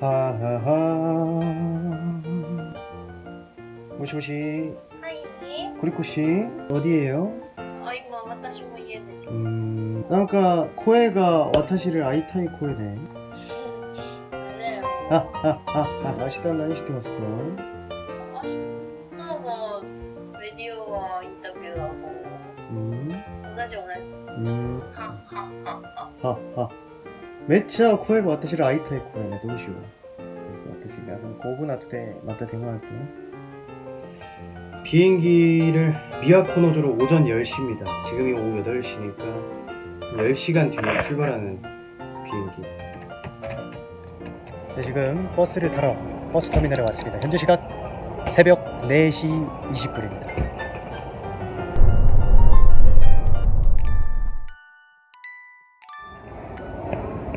하하하 모시모시 はい。 구리코씨 어디에요? あ、今私も家で。 음... 뭔가 코에가 와타시를 아이타이 코에네 ねえ。 하하하하 아시다何してますか明日はメディオはインタビューはも 음... う同じ同じ。 음... はははは。 하하 매차 코에가 와타시를 아이타이 코에네 도시오 한 5분 後で 맞다 대화할게요. 비행기를 미야코노조로 오전 10시입니다. 지금이 오후 8시니까 10시간 뒤에 출발하는 비행기. 네, 지금 버스를 타러 버스 터미널에 왔습니다. 현재 시각 새벽 4시 20분입니다.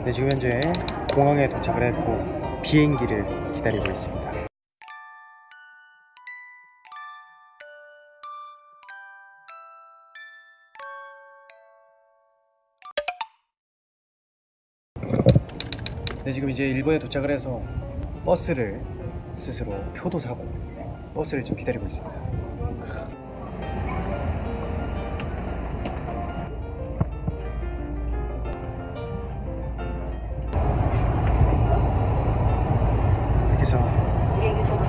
네, 지금 현재 공항에 도착을 했고 비행기를 기다리고 있습니다. 네, 지금 이제 일본에 도착을 해서 버스를 스스로 표도 사고 버스를 좀 기다리고 있습니다.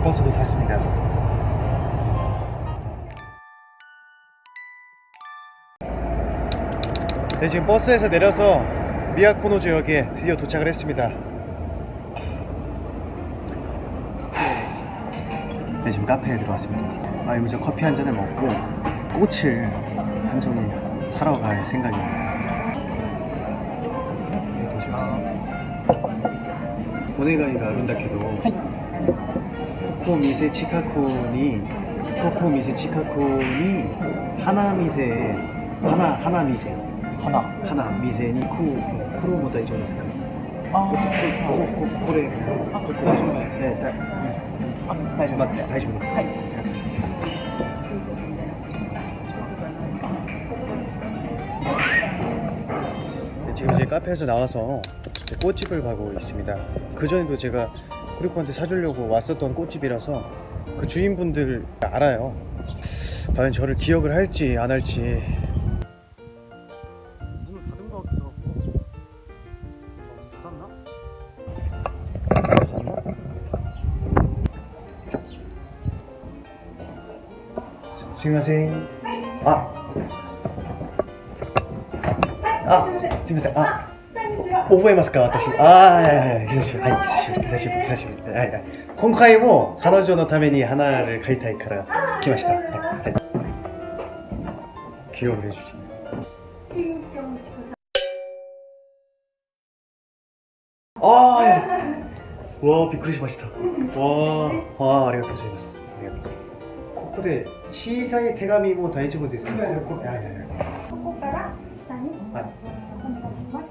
버스도 탔습니다. 네, 지금 버스에서 내려서 미야코노주역에 드디어 도착을 했습니다. 네, 지금 카페에 들어왔습니다. 아, 여기서 커피 한 잔을 먹고 꽃을 한 종이 사러 갈 생각입니다. 오네가이가 아름답게도 코코미세 치카콘이 코코미세 치카콘이 하나미세 하나 하나미세 하나 하나미세니 쿠 쿠로보다 이쪽이었어요. 아, 고, 고, 고래. 아, 고래. 네, 다, 네, 아, 다시 맞죠? 다시 보세요. 하이. 네, 지금 이제 카페에서 나와서 꽃집을 가고 있습니다. 그 전에도 제가 프리코한테 사주려고 왔었던 꽃집이라서 그 주인분들 알아요 과연 저를 기억을 할지 안 할지 문을 닫은 것 같기도 하고 닫았나? 닫았나? 안녕하세요 아! 아! 안녕하세요 아! 覚えますか私。ああ久しぶりはい。久しぶり。久しぶり。久しぶり。はいはい。今回も彼女のために花を買いたいから来ました。はい。はい。気を練習してああわあびっくりしましたわああありがとうござい。ますありがとうござい。ますここで小さい。手紙も大丈夫ですか、はい。はい。はい、ここから下にお願い。します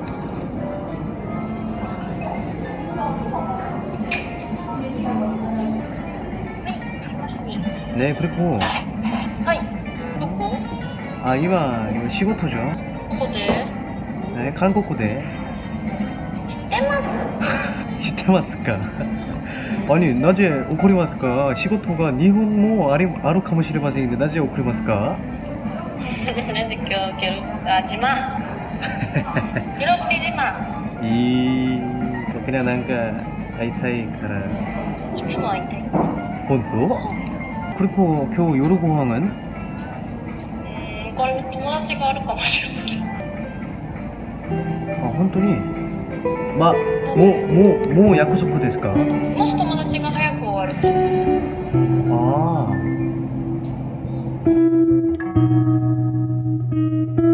네 그리고 はい。どこ 아 이와 이거 시고토죠 ここで 네 한국어대 知ってます 시테마스까 아니 낮에 오코리마스까 시고토가 일본모 아리 아루 카모시레마세인데 낮에 오코리마스까 なんで今日ゲロあ自慢ゲロッピ自慢 이 그냥 뭔가 아이타이 가라 いつも会いたい 혼또 그리고 교 요르공항은 うーんこれ友達があるかもしれません 아 혼또니 마뭐뭐뭐 약속ですかもし友達が早く終わると 아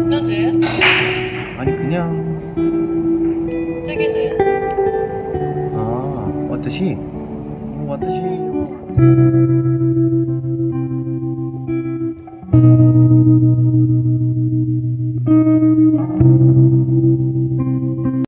なぜ 아니 그냥 だけで 아 왔듯